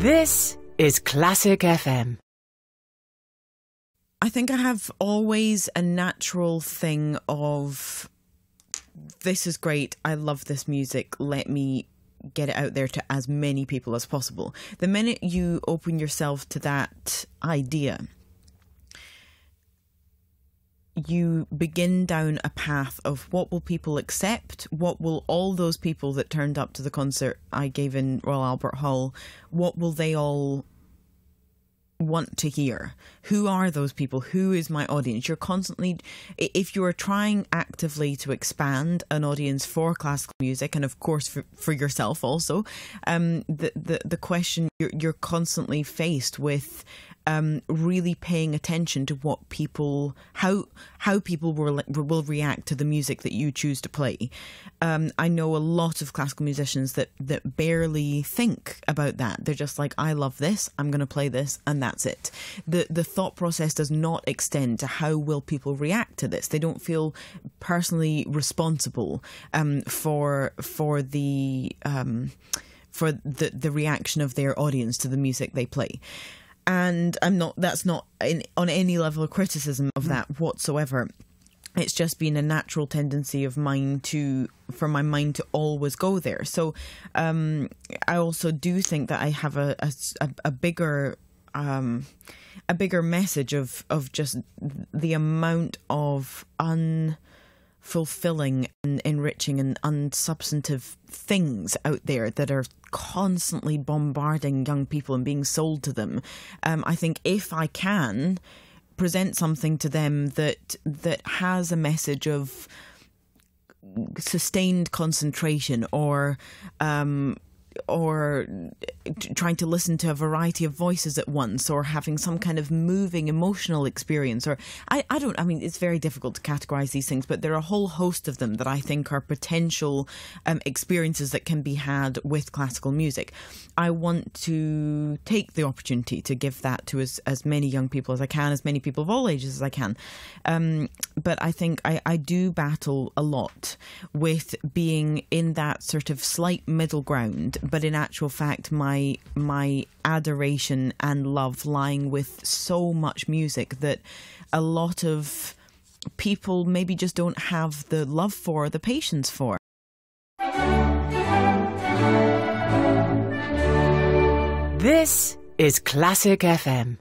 This is Classic FM. I think I have always a natural thing of this is great. I love this music. Let me get it out there to as many people as possible. The minute you open yourself to that idea, you begin down a path of what will people accept? What will all those people that turned up to the concert I gave in Royal Albert Hall, what will they all want to hear? Who are those people? Who is my audience? You're constantly, if you're trying actively to expand an audience for classical music, and of course for, for yourself also, um, the, the, the question you're, you're constantly faced with um, really paying attention to what people how how people will will react to the music that you choose to play. Um, I know a lot of classical musicians that that barely think about that. They're just like, I love this, I'm going to play this, and that's it. the The thought process does not extend to how will people react to this. They don't feel personally responsible um, for for the um, for the the reaction of their audience to the music they play and I'm not. That's not in, on any level of criticism of that whatsoever. It's just been a natural tendency of mine to, for my mind to always go there. So, um, I also do think that I have a a, a bigger. Um, a bigger message of of just the amount of un fulfilling and enriching and unsubstantive things out there that are constantly bombarding young people and being sold to them. Um, I think if I can present something to them that that has a message of sustained concentration or um, or trying to listen to a variety of voices at once or having some kind of moving emotional experience or I, I don't I mean it's very difficult to categorize these things but there are a whole host of them that I think are potential um, experiences that can be had with classical music. I want to take the opportunity to give that to as, as many young people as I can as many people of all ages as I can. Um, but I think I, I do battle a lot with being in that sort of slight middle ground but in actual fact, my my adoration and love lying with so much music that a lot of people maybe just don't have the love for, the patience for. This is Classic FM.